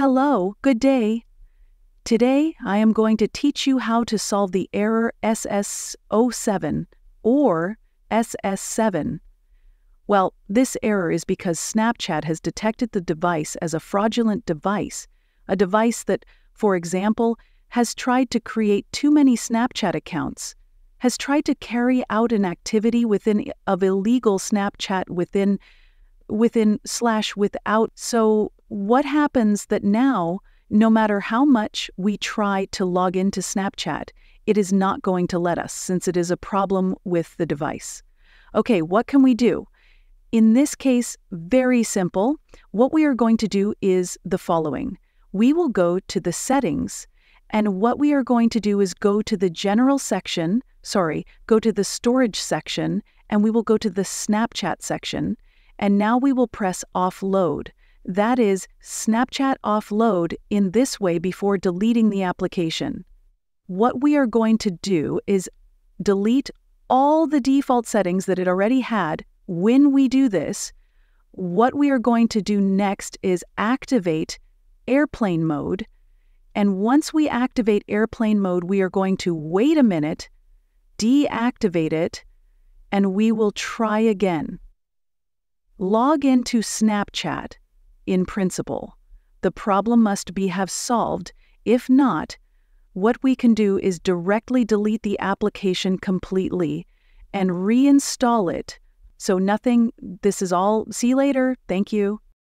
Hello, good day. Today I am going to teach you how to solve the error SS07 or SS7. Well, this error is because Snapchat has detected the device as a fraudulent device, a device that, for example, has tried to create too many Snapchat accounts, has tried to carry out an activity within of illegal Snapchat within within slash without. So what happens that now, no matter how much we try to log into Snapchat, it is not going to let us since it is a problem with the device. Okay, what can we do? In this case, very simple. What we are going to do is the following. We will go to the settings and what we are going to do is go to the general section, sorry, go to the storage section, and we will go to the Snapchat section. And now we will press offload. That is Snapchat offload in this way before deleting the application. What we are going to do is delete all the default settings that it already had when we do this. What we are going to do next is activate airplane mode and once we activate airplane mode, we are going to wait a minute, deactivate it, and we will try again. Log into Snapchat in principle. The problem must be have solved. If not, what we can do is directly delete the application completely and reinstall it. So nothing, this is all, see you later, thank you.